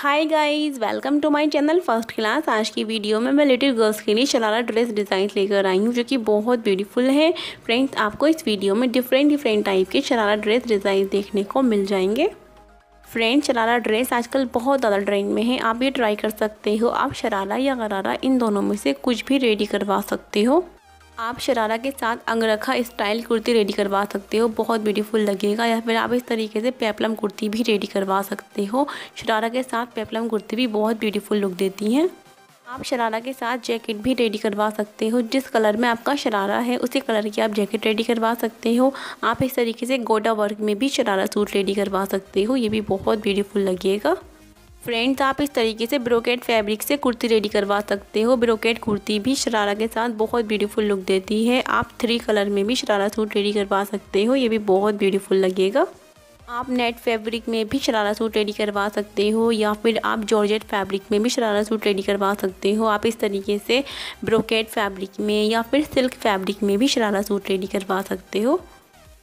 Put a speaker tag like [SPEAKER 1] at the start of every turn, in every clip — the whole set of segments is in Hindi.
[SPEAKER 1] Hi guys welcome to my channel first class आज की वीडियो में मैं लिटिल गर्ल्स के लिए शरारा ड्रेस डिज़ाइन लेकर आई हूँ, जो कि बहुत ब्यूटीफुल है। फ्रेंड्स आपको इस वीडियो में डिफरेंट डिफरेंट टाइप के शरारा ड्रेस डिज़ाइन देखने को मिल जाएँगे। फ्रेंड्स शरारा ड्रेस आजकल बहुत ज़्यादा ट्रेंड में है। आप ये ट्राई कर सकते हो। आप शरारा या गरारा इन दोनों में से कुछ भी रेडी करवा सकते हो। आप शरारा के साथ अंगरखा स्टाइल कुर्ती रेडी करवा सकते हो। बहुत ब्यूटीफुल लगेगा। या फिर आप इस तरीके से पेपलम कुर्ती भी रेडी करवा सकते हो। शरारा के साथ पेपलम कुर्ती भी बहुत ब्यूटीफुल लुक देती हैं। आप शरारा के साथ जैकेट भी रेडी करवा सकते हो। जिस कलर में आपका शरारा है, उसी कलर की आप जैकेट रेडी करवा सकते हो। आप इस तरीके से गोडा वर्क में भी शरारा सूट रेडी करवा सकते हो। ये भी बहुत ब्यूटीफुल लगेगा। फ्रेंड्स आप इस तरीके से ब्रोकेट फैब्रिक से कुर्ती रेडी करवा सकते हो। ब्रोकेट कुर्ती भी शरारा के साथ बहुत ब्यूटीफुल लुक देती है। आप थ्री कलर में भी शरारा सूट रेडी करवा सकते हो, ये भी बहुत ब्यूटीफुल लगेगा। आप नेट फैब्रिक में भी शरारा सूट रेडी करवा सकते हो, या फिर आप जॉर्जेट फैब्रिक में भी शरारा सूट रेडी करवा सकते हो। आप इस तरीके से ब्रोकेट फैब्रिक में या फिर सिल्क फैब्रिक में भी शरारा सूट रेडी करवा सकते हो।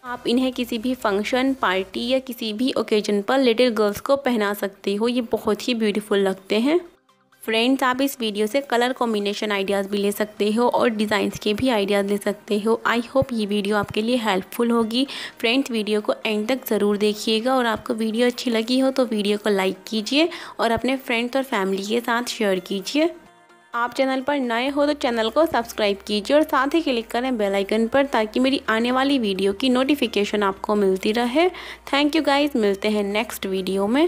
[SPEAKER 1] आप इन्हें किसी भी फ़ंक्शन पार्टी या किसी भी ओकेजन पर लिटिल गर्ल्स को पहना सकते हो। ये बहुत ही ब्यूटीफुल लगते हैं। फ्रेंड्स आप इस वीडियो से कलर कॉम्बिनेशन आइडियाज़ भी ले सकते हो और डिज़ाइंस के भी आइडियाज़ ले सकते हो। आई होप ये वीडियो आपके लिए हेल्पफुल होगी। फ्रेंड्स वीडियो को एंड तक ज़रूर देखिएगा और आपको वीडियो अच्छी लगी हो तो वीडियो को लाइक कीजिए और अपने फ्रेंड्स और फैमिली के साथ शेयर कीजिए। आप चैनल पर नए हो तो चैनल को सब्सक्राइब कीजिए और साथ ही क्लिक करें बेल आइकन पर ताकि मेरी आने वाली वीडियो की नोटिफिकेशन आपको मिलती रहे। थैंक यू गाइस मिलते हैं नेक्स्ट वीडियो में।